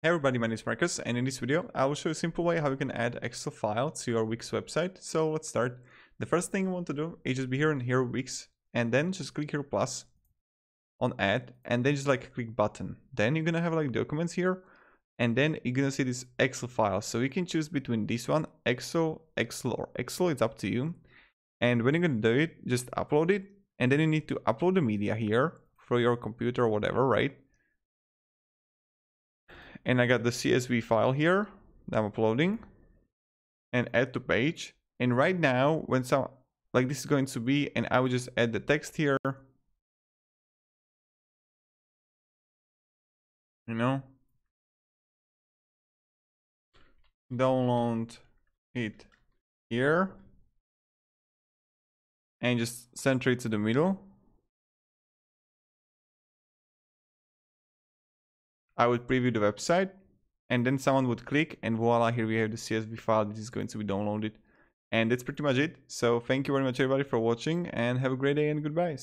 Hey everybody, my name is Marcus and in this video I will show you a simple way how you can add Excel file to your Wix website. So let's start. The first thing you want to do is just be here in here Wix and then just click here plus on add and then just like click button. Then you're gonna have like documents here and then you're gonna see this Excel file. So you can choose between this one, Excel, Excel or Excel, it's up to you. And when you're gonna do it, just upload it and then you need to upload the media here for your computer or whatever, right? And I got the CSV file here that I'm uploading and add to page. And right now, when some like this is going to be, and I will just add the text here. You know, download it here and just center it to the middle. I would preview the website and then someone would click and voila, here we have the CSV file that is going to be downloaded. And that's pretty much it. So thank you very much everybody for watching and have a great day and goodbye.